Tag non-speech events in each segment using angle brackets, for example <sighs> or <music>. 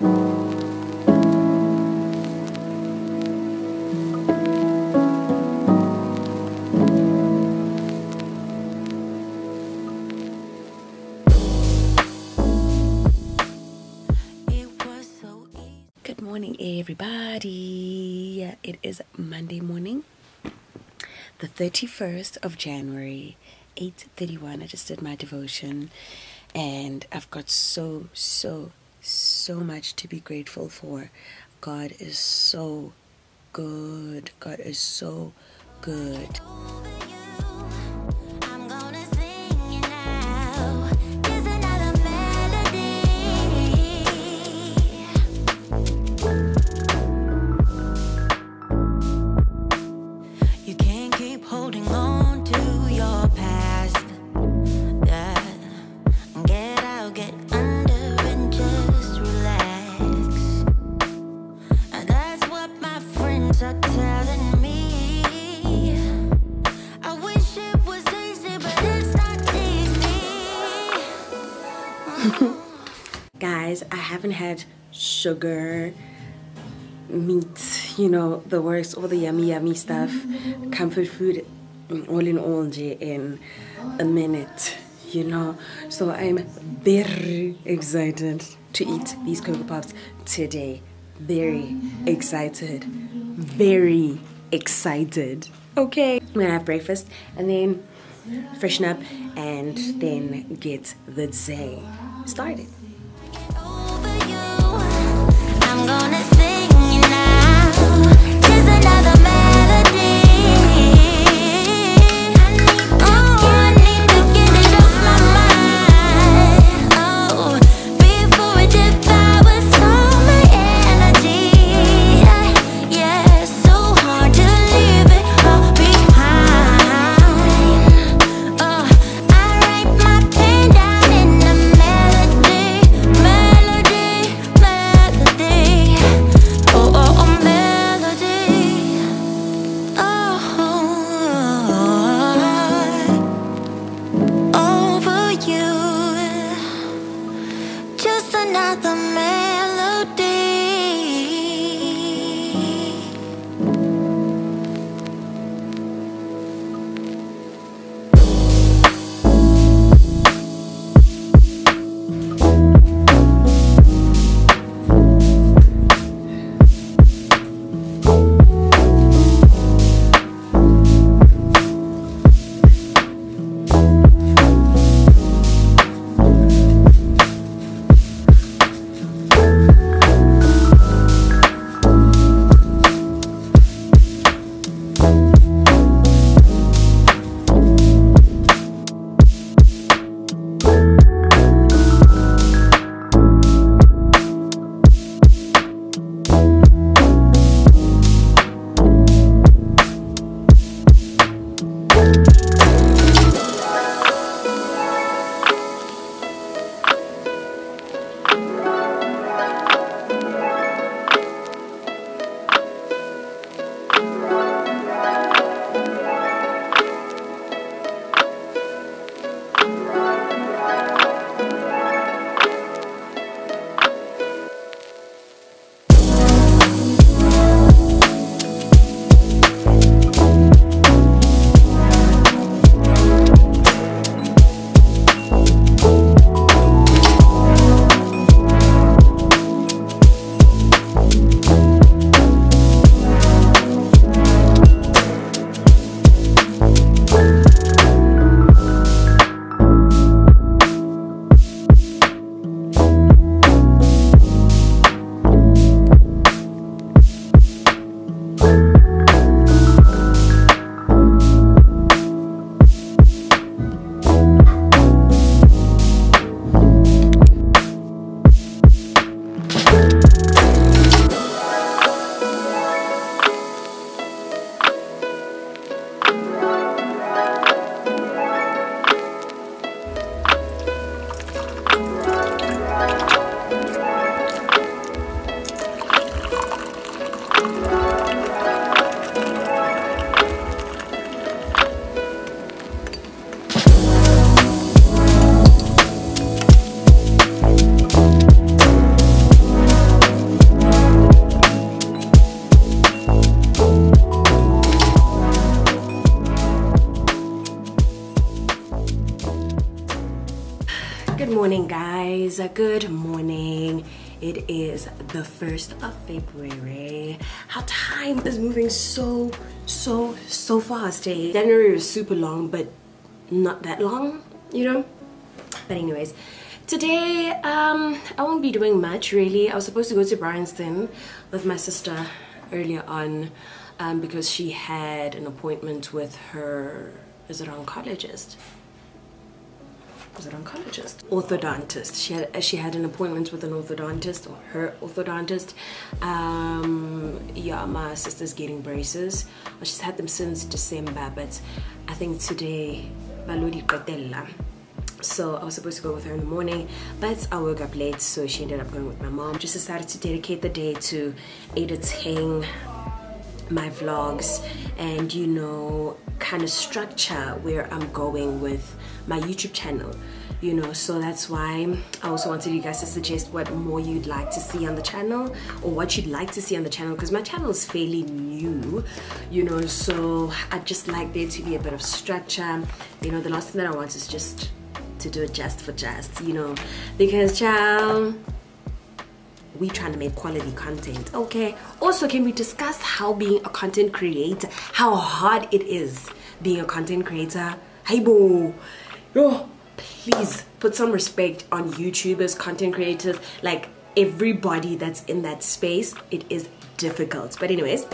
Good morning, everybody. It is Monday morning, the 31st of January, 8:31. I just did my devotion and I've got so so so much to be grateful for. God is so good. God is so good. Sugar, meat, you know, the works, all the yummy, yummy stuff, comfort food, mm, all in all, in a minute, you know. So I'm very excited to eat these Coco Pops today. Very excited. Very excited. Okay. I'm gonna have breakfast and then freshen up and then get the day started. Good morning. It is the 1st of February. How time is moving so, so, so fast. Eh? January was super long, but not that long, you know? But anyways, today um, I won't be doing much really. I was supposed to go to Bryanston with my sister earlier on um, because she had an appointment with her, is it oncologist? Was it oncologist? Orthodontist. She had she had an appointment with an orthodontist or her orthodontist. Um, yeah, my sister's getting braces. She's had them since December, but I think today Baludi Patella. So I was supposed to go with her in the morning, but I woke up late, so she ended up going with my mom. Just decided to dedicate the day to editing my vlogs and you know kind of structure where I'm going with my YouTube channel you know? So that's why I also wanted you guys to suggest what more you'd like to see on the channel or what you'd like to see on the channel because my channel is fairly new you know? So I just like there to be a bit of structure. You know the last thing that I want is just to do it just for just you know? Because child we trying to make quality content okay? Also can we discuss how being a content creator how hard it is being a content creator? Hey boo. Yo please put some respect on youtubers content creators like everybody that's in that space. It is difficult. But anyways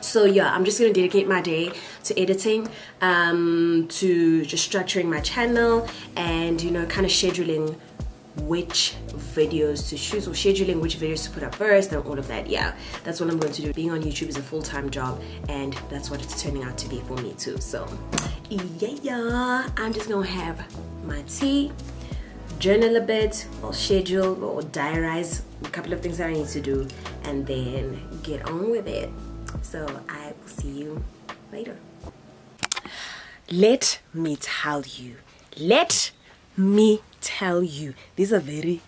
so yeah i'm just gonna dedicate my day to editing um to just structuring my channel and you know kind of scheduling which videos to shoot or scheduling which videos to put up first and all of that yeah. That's what i'm going to do. Being on youtube is a full-time job and that's what it's turning out to be for me too so. Yeah i'm just gonna have my tea journal a bit or schedule or diarize a couple of things that i need to do and then get on with it. So i will see you later. Let me tell you. Let me tell you. These are very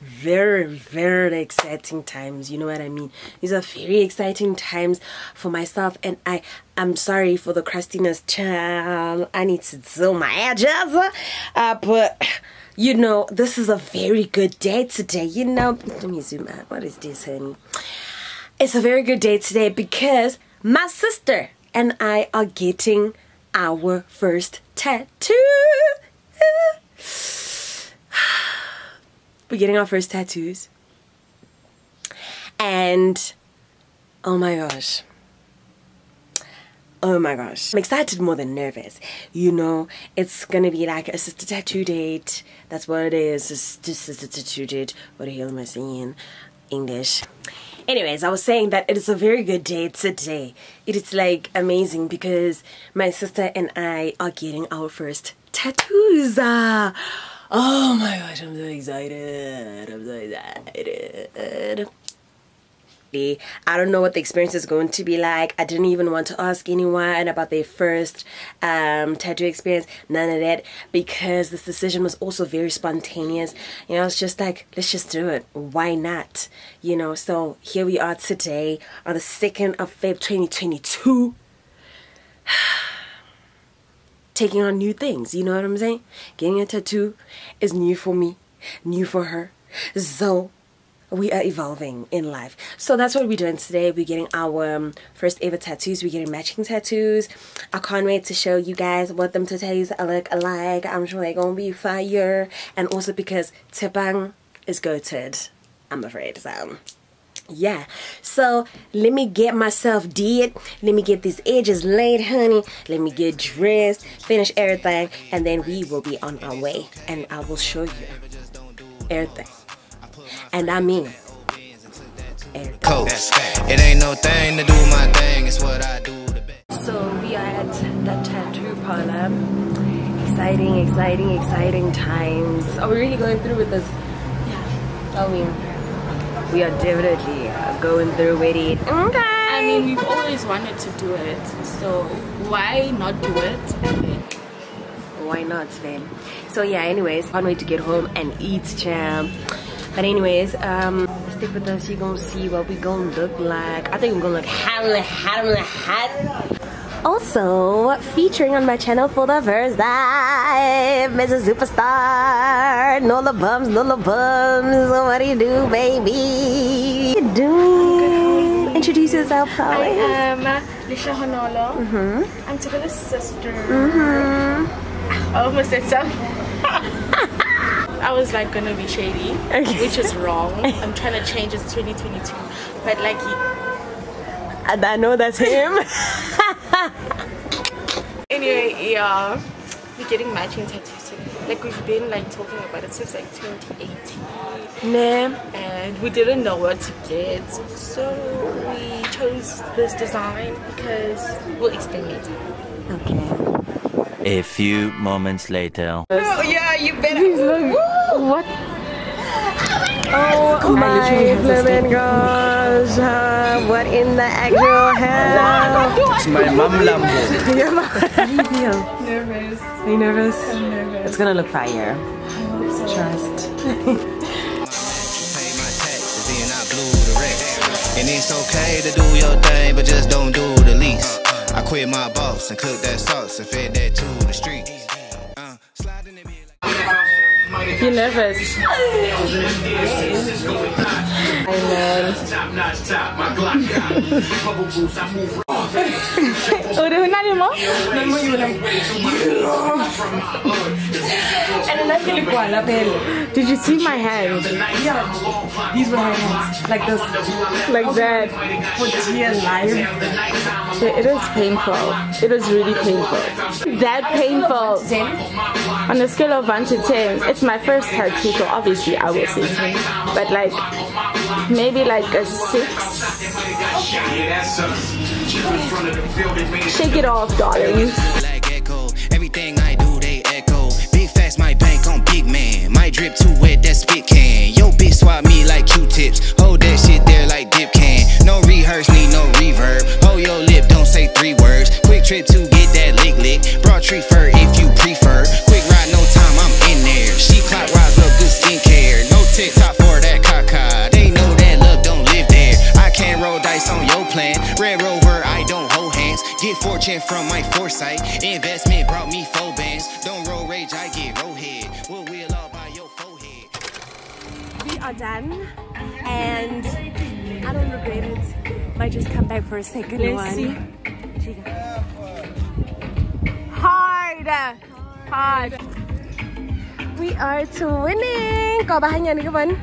very very exciting times you know what i mean? These are very exciting times for myself and i i'm sorry for the crustiness child. I need to do my edges uh, but you know this is a very good day today you know? Let me zoom out. What is this honey? It's a very good day today because my sister and i are getting our first tattoo we're getting our first tattoos. And oh my gosh. Oh my gosh. I'm excited more than nervous. You know, it's gonna be like a sister tattoo date. That's what it is. Just a tattoo date. What the hell am I saying? English. Anyways, I was saying that it is a very good day today. It is like amazing because my sister and I are getting our first tattoos. Uh, Oh my gosh, I'm so excited. I'm so excited. I don't know what the experience is going to be like. I didn't even want to ask anyone about their first um, tattoo experience. None of that because this decision was also very spontaneous. You know, it's just like, let's just do it. Why not? You know, so here we are today on the 2nd of Feb 2022 <sighs> <sighs> <sighs> taking on new things. You know what I'm saying? Getting a tattoo is new for me, new for her. So we are evolving in life. So that's what we're doing today. We're getting our um, first ever tattoos. We're getting matching tattoos. I can't wait to show you guys what them tattoos look like. I'm sure they're going to be fire. And also because Tsepang is goated, I'm afraid. So yeah. So let me get myself did. Let me get these edges laid honey. Let me get dressed finish everything and then we will be on our way. And i will show you everything. And i mean everything. it ain't no thing to do my thing. It's what i do so we are at the tattoo parlor. Exciting exciting exciting times. Are we really going through with this? Yeah. I mean we are definitely going through with it. Okay. I mean, we've always wanted to do it, so why not do it? Why not then? So yeah, anyways, can't wait to get home and eat, champ. But anyways, um, stick with us. You're gonna see what we gonna look like. I think we're gonna look hot, hot, hot. Also, featuring on my channel for the first time, Mrs. Superstar. Nola bums, Nola bums. What do you do, baby? What you doing? Introduce yourself, I please. am Lisha Honolo. Mm-hmm. I'm Thapelo's sister. I almost said something. <laughs> I was like gonna be shady, Okay. which is wrong. <laughs> I'm trying to change. It's 2022, but like And I know that's him. <laughs> anyway, yeah, we're getting matching tattoos. today. Like we've been like talking about it since like 2018, nah. and we didn't know what to get, so we chose this design because we'll explain later. Okay. A few moments later. Oh yeah, you better. What? Oh my flippin' gosh. uh, what in the actual hell? It's my mum Lambo. Your mom. How do you feel? Nervous. Are you nervous? I'm nervous. It's gonna look fire. Trust. Pay my taxes, then I blew the rest. And it's okay to do your thing, but just don't do the least. I quit my boss and cooked that sauce and fed that to the streets. Like- You're nervous. Udah nani mo? Did you see my hands? Yeah. These were my hands. Like this. Like that. For dear life. It is painful. It is really painful. That painful. On a scale of 1 to 10, it's my first tattoo, so obviously I will say 10. But like, maybe like a 6. Shake it off, darling. like echo. Everything I do, they echo. Big fast, my bank on big man. My drip too wet, that spit can. Yo, bitch swap me like Q-tips. Hold that shit there like dip can. No rehearse, need no reverb. Hold your lip, don't say three words. Quick trip to get that lick lick. Broad tree fur if you prefer. Get from my foresight. Investment brought me four bands. Don't roll rage, I get roll head. We'll wheel all by your forehead. We are done. And I don't regret it. Might just come back for a 2nd Let's one. see. Hard. Hard. We are winning. Có ba niya ni Kaban?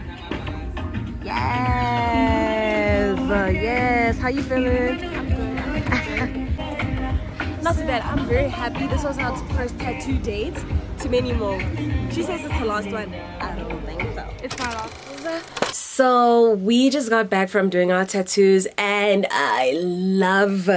Yes. Yes. How you feeling? Not too bad. I'm very happy. This was our first tattoo date. Too many more. She says it's the last one. I don't think so. It's my last. So we just got back from doing our tattoos and I love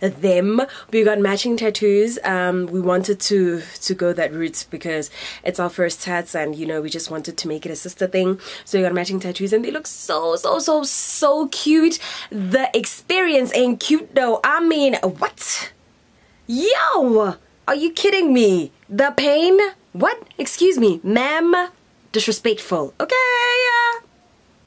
them. We got matching tattoos. Um, we wanted to to go that route because it's our first tats and you know we just wanted to make it a sister thing. So we got matching tattoos and they look so so so so cute. The experience ain't cute though. I mean what? Yo! Are you kidding me? The pain? What? Excuse me, ma'am? Disrespectful. Okay.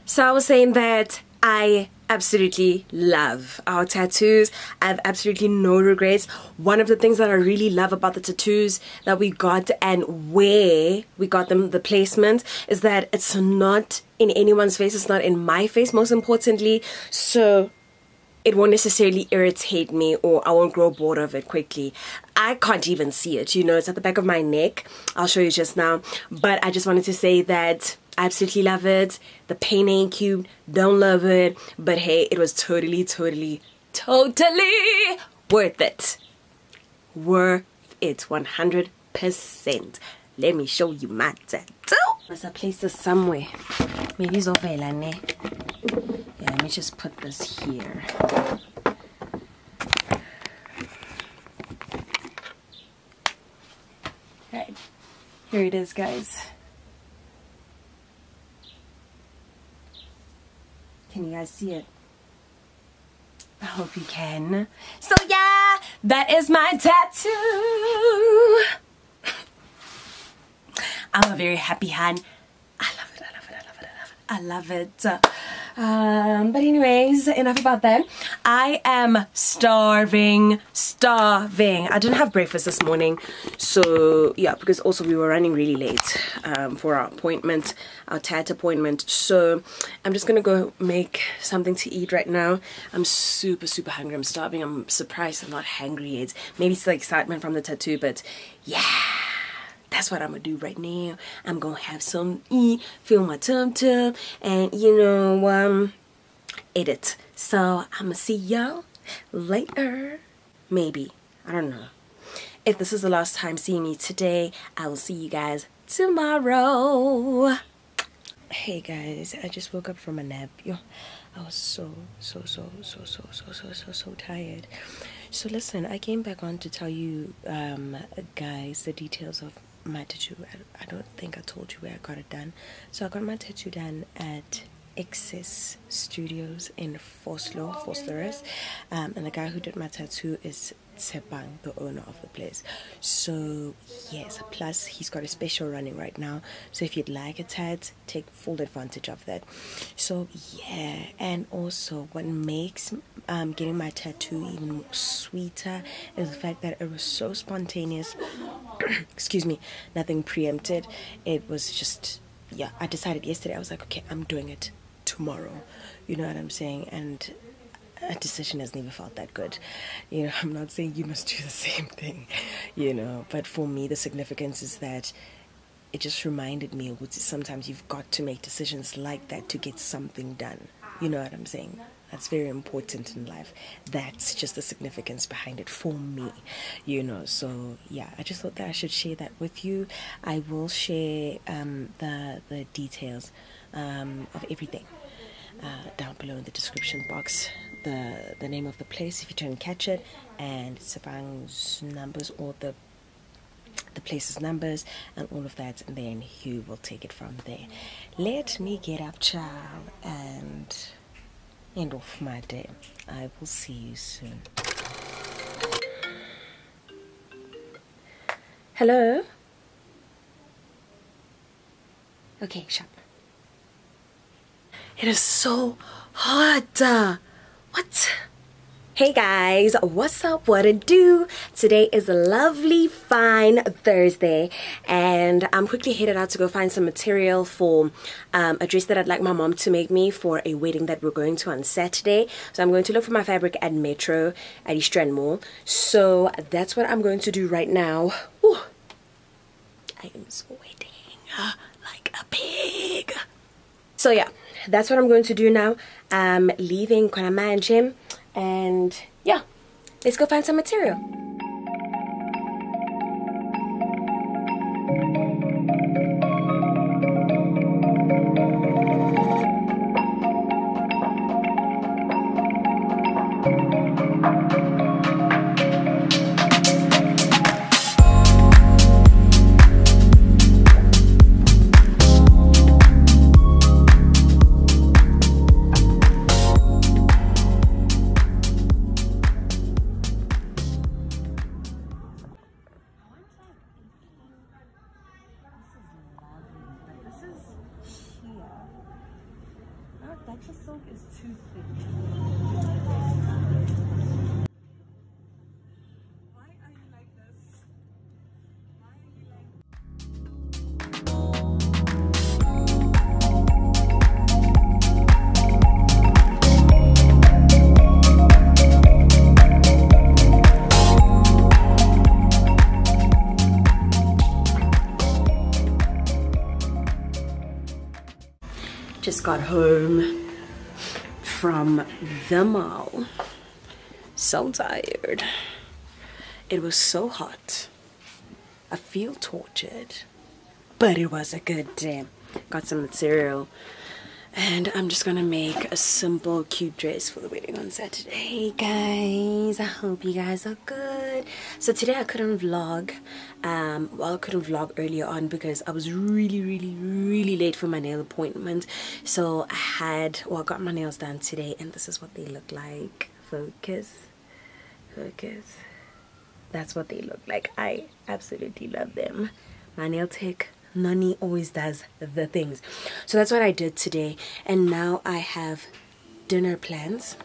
So I was saying that I absolutely love our tattoos. I have absolutely no regrets. One of the things that I really love about the tattoos that we got and where we got them, the placement, is that it's not in anyone's face, it's not in my face, most importantly. So it won't necessarily irritate me or I won't grow bored of it quickly. I can't even see it, you know, it's at the back of my neck. I'll show you just now. But I just wanted to say that I absolutely love it. The paint ain't cute, don't love it. But hey, it was totally, totally, totally worth it. Worth it, 100%. Let me show you my tattoo. Must I place this somewhere? Maybe it's over here, me just put this here. Right. Here it is, guys. Can you guys see it? I hope you can. So yeah, that is my tattoo. I'm a very happy hand. I love it, I love it, I love it, I love it. I love it. Um, but anyways, enough about that. I am starving, starving. I didn't have breakfast this morning, so yeah, because also we were running really late um, for our appointment, our tat appointment. So I'm just gonna go make something to eat right now. I'm super, super hungry. I'm starving. I'm surprised I'm not hungry yet. Maybe it's the excitement from the tattoo, but yeah that's what I'm gonna do right now. I'm gonna have some eat, fill my tum tum, and you know, um, edit. So I'm gonna see y'all later. Maybe. I don't know. If this is the last time seeing me today, I will see you guys tomorrow. Hey guys, I just woke up from a nap. Yo, I was so, so, so, so, so, so, so, so, so tired. So listen, I came back on to tell you um, guys the details of my tattoo. I, don't think I told you where I got it done. So I got my tattoo done at Excess Studios in Vosloo, Vosloorus. Um, and the guy who did my tattoo is Tsepang, the owner of the place. So yes, plus he's got a special running right now. So if you'd like a tat, take full advantage of that. So yeah, and also what makes um, getting my tattoo even sweeter is the fact that it was so spontaneous. <coughs> Excuse me, nothing preempted. It was just yeah. I decided yesterday. I was like, okay, I'm doing it tomorrow. You know what I'm saying? And a decision has never felt that good. You know, <laughs> I'm not saying you must do the same thing, you know, but for me, the significance is that it just reminded me sometimes you've got to make decisions like that to get something done. You know what I'm saying? That's very important in life. That's just the significance behind it for me, you know. So yeah, I just thought that I should share that with you. I will share um, the the details um, of everything uh, down below in the description box the the name of the place if you don't catch it and Tsepang's numbers or the the place's numbers and all of that and then you will take it from there let me get up child and end of my day I will see you soon hello okay shut it is so hot. Uh, What? Hey guys, what's up? What to do? Today is a lovely, fine Thursday, and I'm quickly headed out to go find some material for um, a dress that I'd like my mom to make me for a wedding that we're going to on Saturday. So I'm going to look for my fabric at Metro at East Rand Mall. So that's what I'm going to do right now. Ooh, I am sweating <gasps> like a pig. So yeah, that's what I'm going to do now. I'm leaving Kwanamanje and yeah, let's go find some material. Just got home from the mall. So tired. It was so hot. I feel tortured. But it was a good day. Got some material and I'm just gonna make a simple cute dress for the wedding on Saturday. Hey guys I hope you guys are good. So today I couldn't vlog um well I couldn't vlog earlier on because I was really really really late for my nail appointment. So I had well I got my nails done today and this is what they look like. Focus focus. That's what they look like. I absolutely love them. My nail tech Nani always does the things. So that's what I did today. And now I have dinner plans.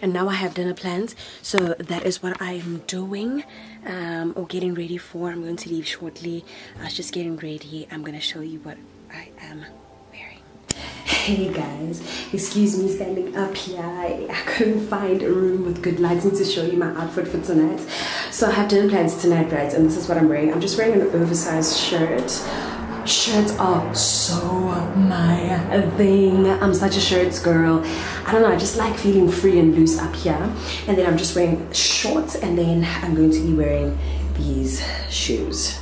And now I have dinner plans. So that is what I am doing um, or getting ready for. I'm going to leave shortly. I was just getting ready. I'm going to show you what I am wearing. Hey guys, excuse me standing up here. I couldn't find a room with good lighting to show you my outfit for tonight. So I have dinner plans tonight, right? And this is what I'm wearing. I'm just wearing an oversized shirt. Shirts are so my thing. I'm such a shirts girl. I don't know, I just like feeling free and loose up here. And then I'm just wearing shorts and then I'm going to be wearing these shoes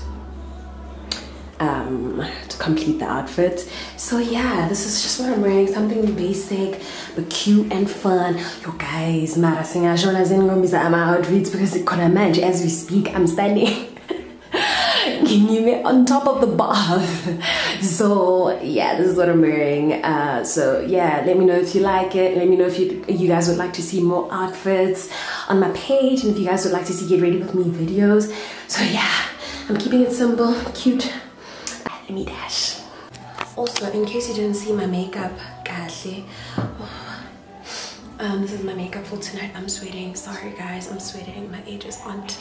um, to complete the outfit. So yeah, this is just what I'm wearing. Something basic but cute and fun. Yo guys, mara singashona zingombisa ama outfits because khona manje as we speak I'm standing <laughs> on top of the bath. <laughs> So yeah, this is what I'm wearing. Uh, so yeah, let me know if you like it. Let me know if you you guys would like to see more outfits on my page and if you guys would like to see get ready with me videos. So yeah, I'm keeping it simple, cute, me dash. Also, in case you didn't see my makeup, Kathy, um, this is my makeup for tonight. I'm sweating. Sorry, guys, I'm sweating. My ages aren't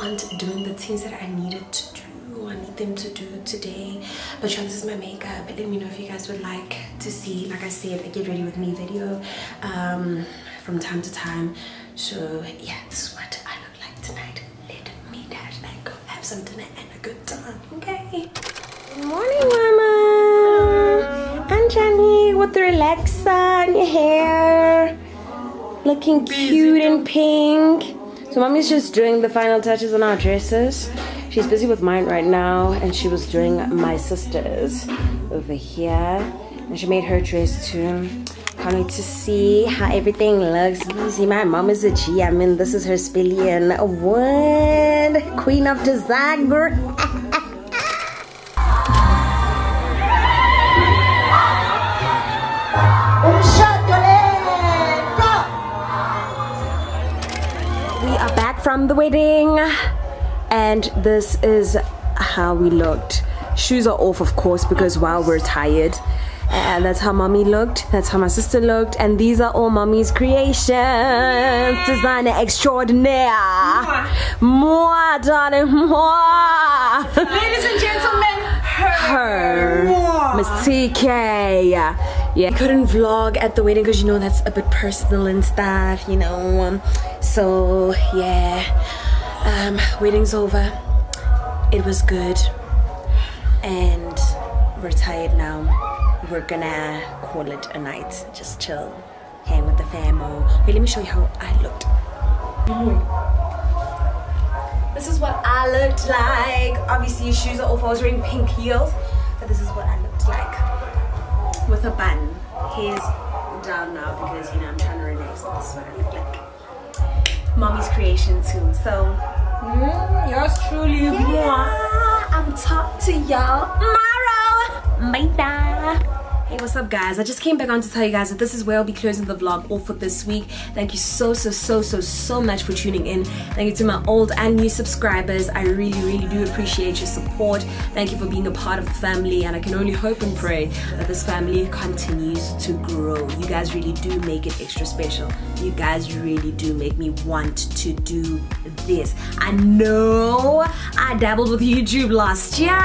aren't doing the things that I needed to do. I need them to do today. But yeah, this is my makeup. Let me know if you guys would like to see, like I said, a get ready with me video um, from time to time. So yeah, this is what I look like tonight. Let me dash and go have some dinner and a good time. Okay. Good morning, Mama. Anjani with the relaxer in your hair. Looking cute and pink. So mommy's just doing the final touches on our dresses. She's busy with mine right now and she was doing my sister's over here. And she made her dress too. Can't wait to see how everything looks. You see, my mom is a G. I mean, this is her spillion. What? Queen of design, <laughs> girl. From the wedding. And this is how we looked. Shoes are off of course because while we're tired. And that's how mommy looked. That's how my sister looked. And these are all mommy's creations. Designer extraordinaire. Moi darling moi Ladies and gentlemen, her. Miss tk yeah. I couldn't vlog at the wedding because you know that's a bit personal and stuff you know um, so yeah. Um wedding's over. It was good. And we're tired now. We're gonna call it a night. Just chill. Hang with the famo. Wait let me show you how i looked. This is what i looked like. Obviously shoes are off. I was wearing pink heels but this is what i looked like with a bun. Hair's down now because you know i'm trying to relax but this is what i look like mommy's creation too so mm, yours truly, yeah, i'm talk to y'all tomorrow. Bye Hey, what's up, guys? I just came back on to tell you guys that this is where I'll be closing the vlog all for this week. Thank you so, so, so, so, so much for tuning in. Thank you to my old and new subscribers. I really, really do appreciate your support. Thank you for being a part of the family, and I can only hope and pray that this family continues to grow. You guys really do make it extra special. You guys really do make me want to do this. I know I dabbled with YouTube last year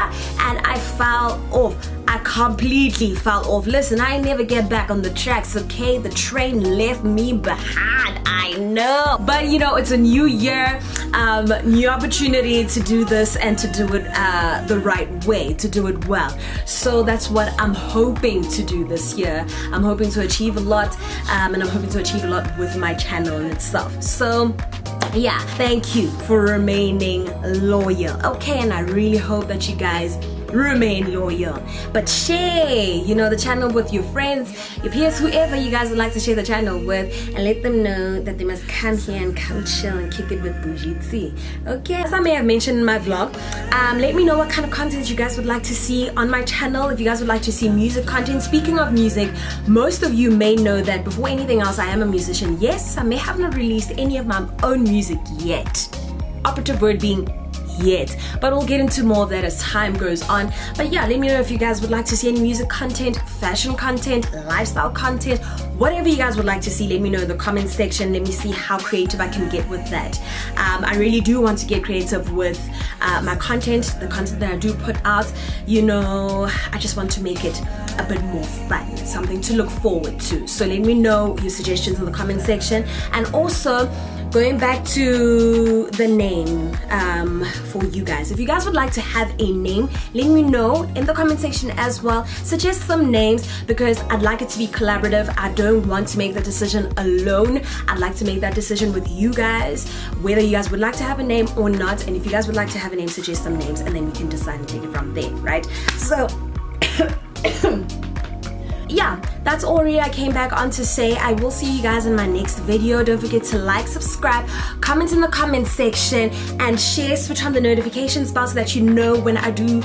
and I fell off. I completely fell off. Listen, I never get back on the tracks, okay? The train left me behind. I know. But you know, it's a new year, um, new opportunity to do this and to do it uh, the right way, to do it well. So that's what I'm hoping to do this year. I'm hoping to achieve a lot, um, and I'm hoping to achieve a lot with my channel in itself. So yeah thank you for remaining loyal. Okay and i really hope that you guys remain loyal. But share you know the channel with your friends your peers whoever you guys would like to share the channel with and let them know that they must come here and come chill and kick it with Bujitsi okay? As I may have mentioned in my vlog um, let me know what kind of content you guys would like to see on my channel. If you guys would like to see music content speaking of music most of you may know that before anything else I am a musician. Yes I may have not released any of my own music yet. Operative word being yet. But we'll get into more of that as time goes on. But yeah let me know if you guys would like to see any music content fashion content lifestyle content whatever you guys would like to see let me know in the comment section. Let me see how creative I can get with that. Um, I really do want to get creative with uh, my content the content that I do put out. You know I just want to make it a bit more fun something to look forward to. So let me know your suggestions in the comment section. And also going back to the name um, for you guys if you guys would like to have a name let me know in the comment section as well suggest some names because I'd like it to be collaborative I don't want to make the decision alone I'd like to make that decision with you guys whether you guys would like to have a name or not and if you guys would like to have a name suggest some names and then we can decide and take it from there right so yeah that's all really I came back on to say. I will see you guys in my next video. Don't forget to like subscribe comment in the comment section and share switch on the notifications bell so that you know when I do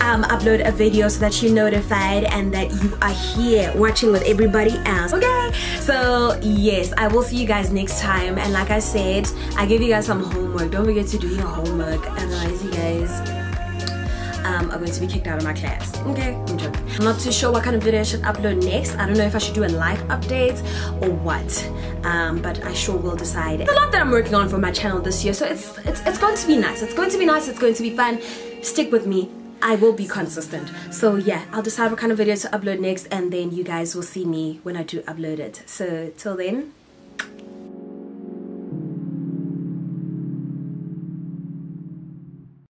um, upload a video so that you're notified and that you are here watching with everybody else. Okay so yes I will see you guys next time. And like I said I give you guys some homework. Don't forget to do your homework. Otherwise to be kicked out of my class. Okay, I'm joking. I'm not too sure what kind of video I should upload next. I don't know if I should do a live update or what, um, but I sure will decide. A lot that I'm working on for my channel this year, so it's, it's, it's going to be nice. It's going to be nice, it's going to be fun. Stick with me. I will be consistent. So yeah, I'll decide what kind of video to upload next and then you guys will see me when I do upload it. So till then,